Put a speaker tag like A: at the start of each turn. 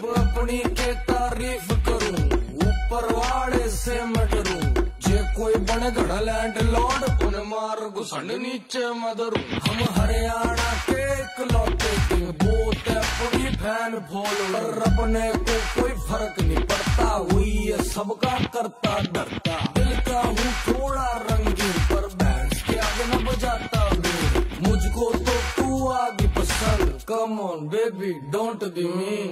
A: जब अपनी के तारीफ़ करूँ, ऊपर वाले से मैं डरूं। जे कोई बने घड़ा लैंड लॉर्ड उन मार घुसंड नीचे मदरू हम हरियाणा के इकलौते बहुत बोत अपनी फ़ैन फॉलोअर। अपने को कोई फ़र्क नहीं पड़ता हुई है सबका करता डरता। दिल का हूँ थोड़ा रंगीन, पर बैंड के आगे न बजाता भी मुझको तो तू आगे पसंद come on baby don't be mean